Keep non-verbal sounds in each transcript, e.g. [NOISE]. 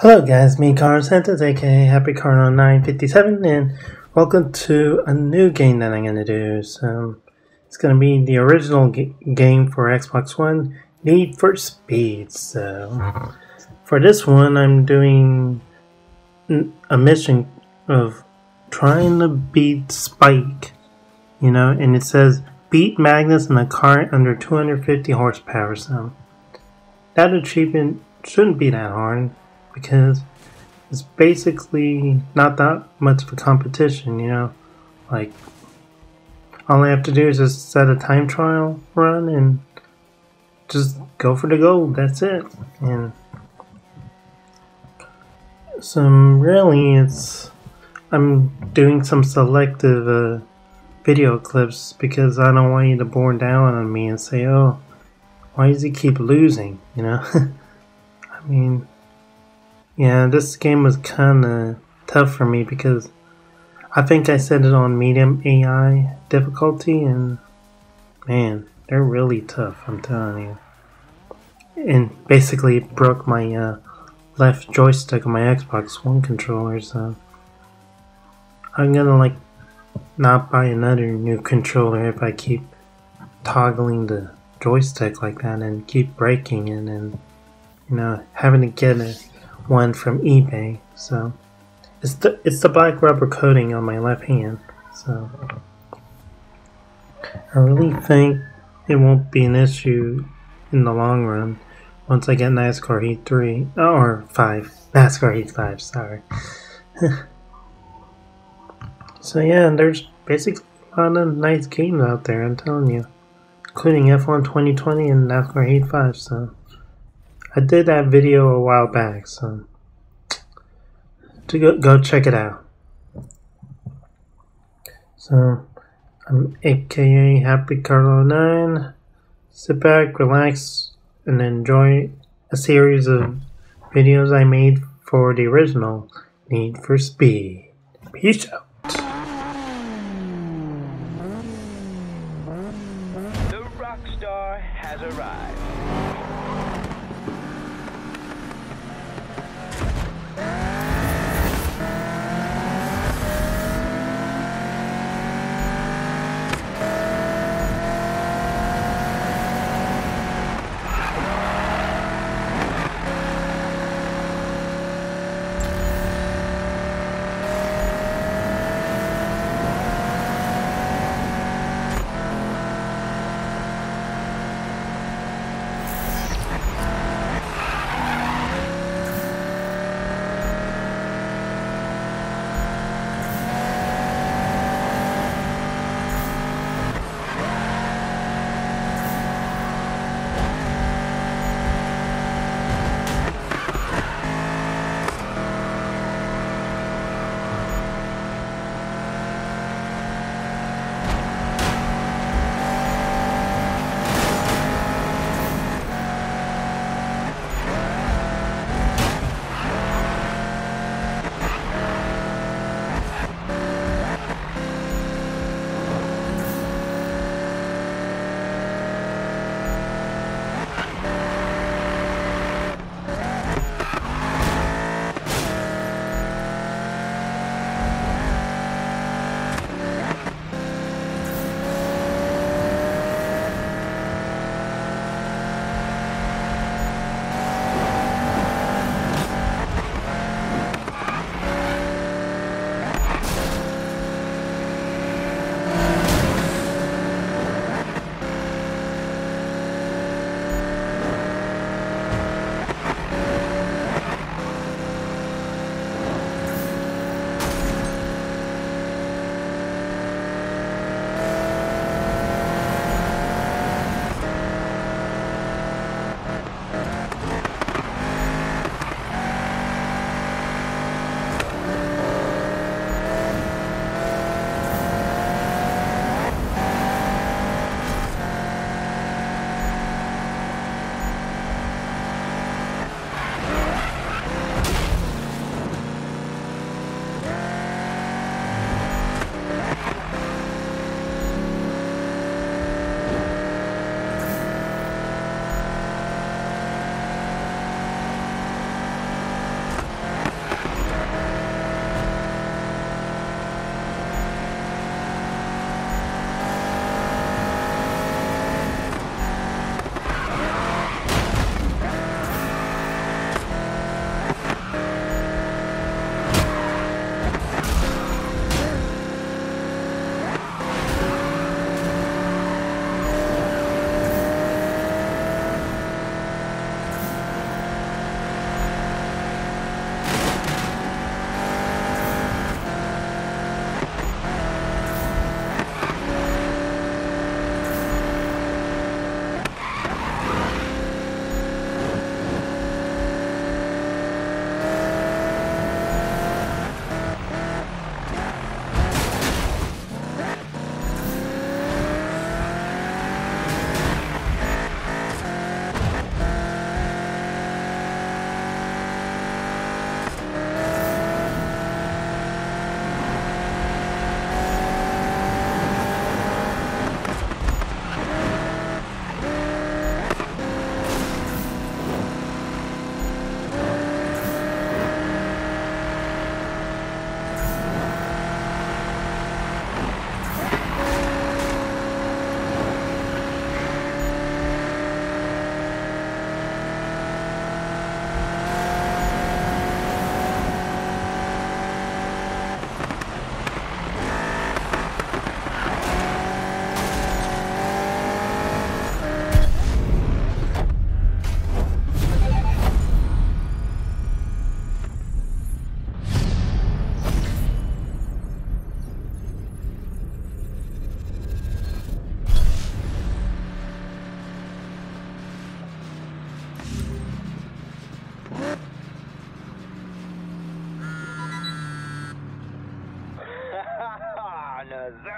Hello guys, me Carlos Santos aka Happy Karlo 957 and welcome to a new game that I'm gonna do. So it's gonna be the original game for Xbox One, Need for Speed. So for this one, I'm doing a mission of trying to beat Spike, you know, and it says beat Magnus in a car under 250 horsepower. So that achievement shouldn't be that hard because it's basically not that much of a competition, you know. Like, all I have to do is just set a time trial run and just go for the gold. That's it. And some really, it's I'm doing some selective uh, video clips because I don't want you to bore down on me and say, "Oh, why does he keep losing?" You know. [LAUGHS] I mean yeah, this game was kind of tough for me because I think I set it on medium AI difficulty, and man, they're really tough. I'm telling you. And basically, broke my uh, left joystick on my Xbox One controller, so I'm gonna like not buy another new controller if I keep toggling the joystick like that and keep breaking it and you know having to get a one from eBay. So it's the it's the black rubber coating on my left hand. So I really think it won't be an issue in the long run once I get NASCAR Heat 3 or 5. [LAUGHS] NASCAR Heat 5, sorry. [LAUGHS] so yeah, and there's basically a lot of nice games out there, I'm telling you. Including F1 2020 and NASCAR Heat 5, so I did that video a while back, so to go, go check it out. So I'm aka Happy Karlo 9. Sit back, relax, and enjoy a series of videos I made for the original Need for Speed. Peace out.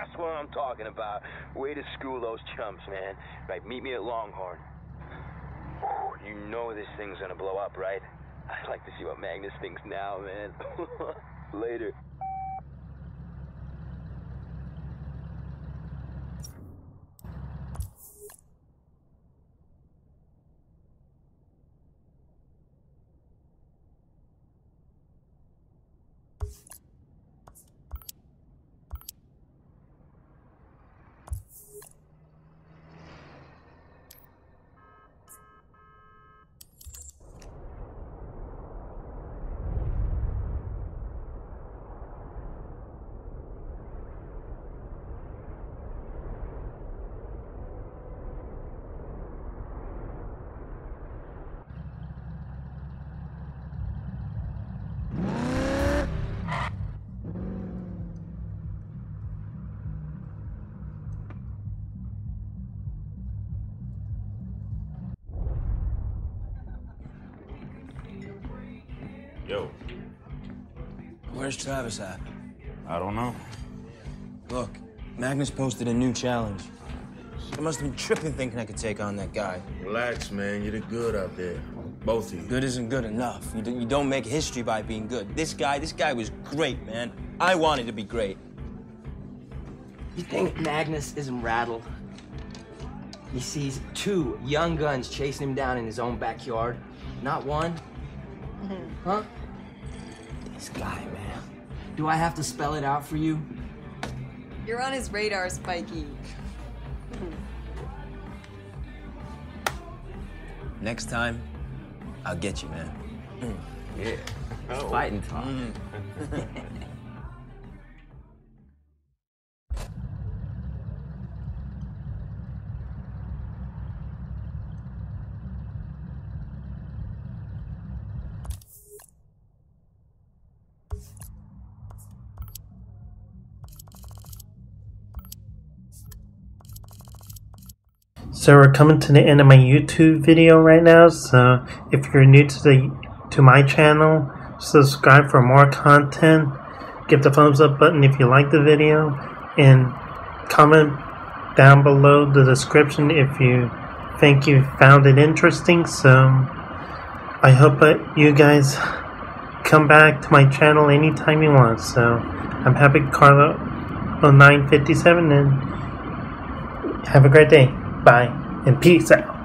That's what I'm talking about. Way to school those chumps, man. Right, meet me at Longhorn. You know this thing's gonna blow up, right? I'd like to see what Magnus thinks now, man. [LAUGHS] Later. Yo, Where's Travis at? I don't know. Look, Magnus posted a new challenge. I must have been tripping thinking I could take on that guy. Relax, man. You did good out there. Both of you. Good isn't good enough. You, do, you don't make history by being good. This guy, this guy was great, man. I wanted to be great. You think Magnus isn't rattled? He sees two young guns chasing him down in his own backyard. Not one. Mm-hmm. Huh? This guy, man. Do I have to spell it out for you? You're on his radar, Spiky. Hmm. Next time, I'll get you, man. Mm. Yeah. Oh. Fighting talk. [LAUGHS] So we're coming to the end of my YouTube video right now. So if you're new to the to my channel, subscribe for more content. Give the thumbs up button if you like the video, and comment down below the description if you think you found it interesting. So I hope that you guys come back to my channel anytime you want. So I'm happy Karlo 0957 and have a great day. Bye and peace out.